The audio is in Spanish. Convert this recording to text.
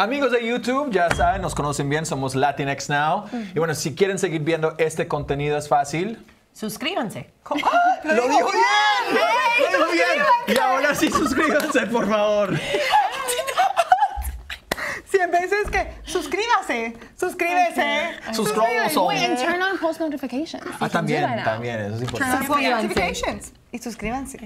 Amigos de YouTube, ya saben, nos conocen bien, somos Latinx Now. Y bueno, si quieren seguir viendo este contenido es fácil. Suscríbanse. ¡Ah! ¡Lo dijo bien! ¡Lo dijo bien! Y ahora sí suscríbanse, por favor. Cien veces que suscríbase, suscríbese. Suscríbanse. Wait, and turn on post notifications. Ah, también, también, eso es Turn importante. on Suscríbanse. notifications. Y suscríbanse.